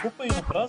desculpa aí, no prazo,